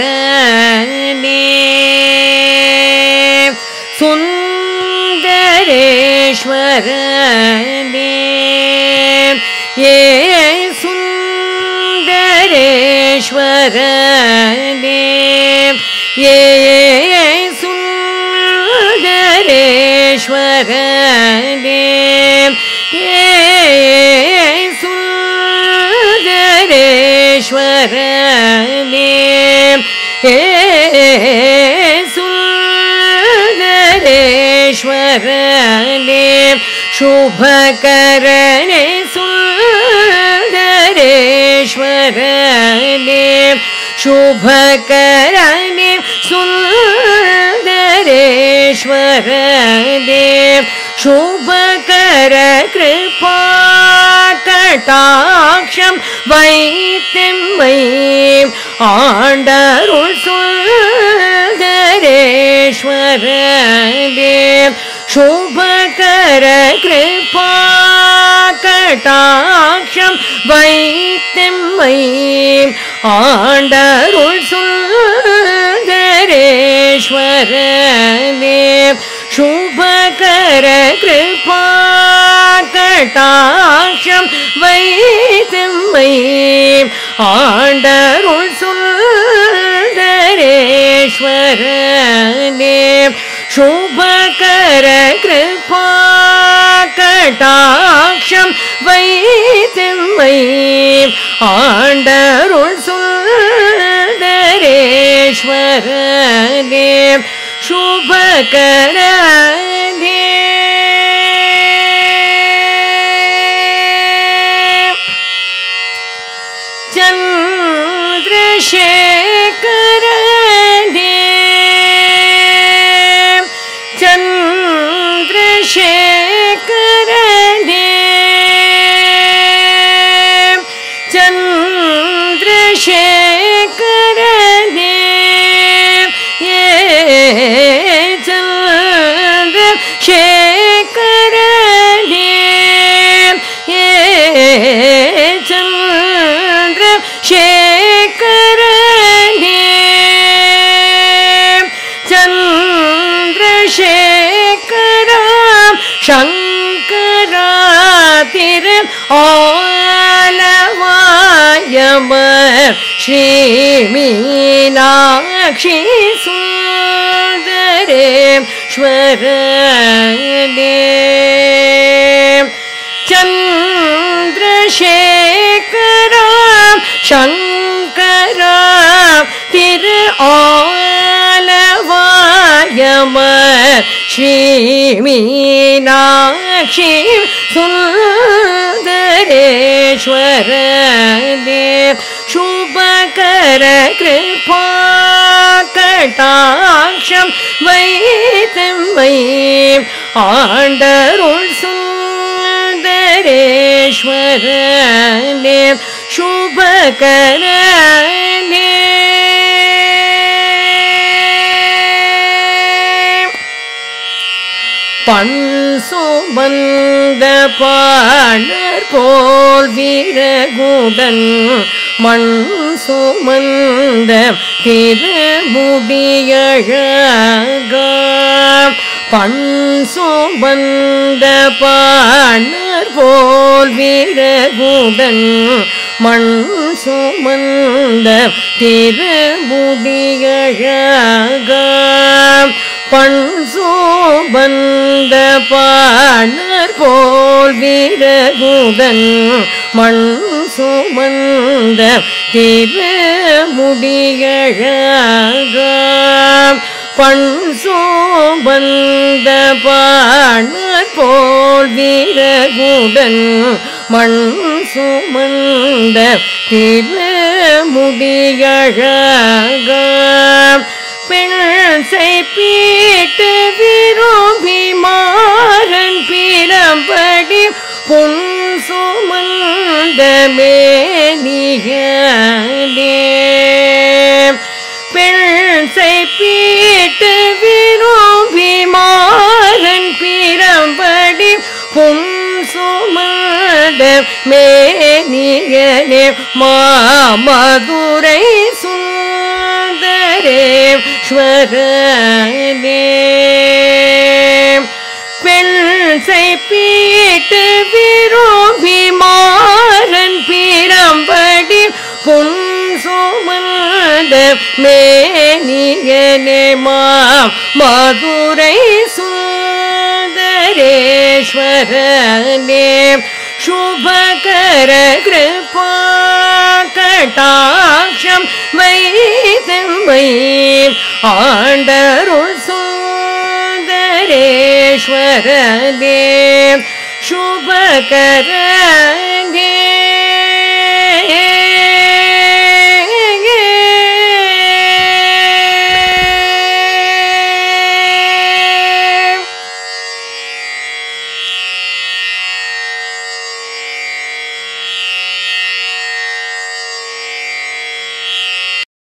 सुन्दरेश्वरने सुन्दरेश्वरने ये सुन्दरेश्वरने ये सुन्दरेश्वरने ये verelim Zulme reş verelim Şubha karene zulme reş verelim Şubha karene zulme reş verelim Şubha kara kripa கட்டாட்சம் வைத்தெம்மை ஆண்டருள் சுந்தரேஸ்வரே சுபகர கிருபா கட்டாட்சம் வைத்தெம்மை ஆண்டருள் சுந்தரேஸ்வரே சுபகர கிருபா கட்டாட்சம் வை செம்மை ஆண்டருள் சுந்தரேஸ்வரனே. சுபகர கிருபா கட்டாட்சம் வை செம்மை ஆண்டருள் சுந்தரேஸ்வரனே. சுபகர செல்வம் சேகரனே செல்வம் சேகரனே சந்திரசேகரம் சங்கரா திரு ஆலவாயமர் ஸ்ரீமீனாட்சி சூ रे दे चन्द्र शेखर शङ्कर तिर् औलवायम श्रीमिनाक्षिव सु शुभकर कृपा कटाक्ष வைத்தம்மை ஆண்டருள் சுந்தரேஸ்வரனே சுபகரனே. பண் சுமந்த பாணர் போல் வீரகுடன் மண் சுமந்த திருமுடியழக பண் சுமந்த பாணர் போல் வீரகுடன் மண் சுமந்த திருமுடியழக பண் சோபந்த பாணர் போல் வீரகுடன் மண் சுமந்த திருமுடியழக பண் சோபந்த பாணர் போல் வீரகுடன் மண் சுமந்த திருமுடியழக பெண்சை பீட்டு விரும்பி மாறன் பிறம்படி பொன் சுமந்த மேனியனே பெண்சை பீட்டு விரும்பி மாறன் பிரம்படி பொன் சுமந்த மேனியனே மேனிகனே மாமதுரை சுந்தரேஸ்வரனே பெண்சை பீட்டு விரும்பி மாறன் குன்சுமந்த மேனியனேமா மதுரை சுந்தரேஸ்வரனே சுபகர கிருபா கட்டாட்சம் வைத்தம்மை ஆண்டருள் சுந்தரேஸ்வரனே சுபகர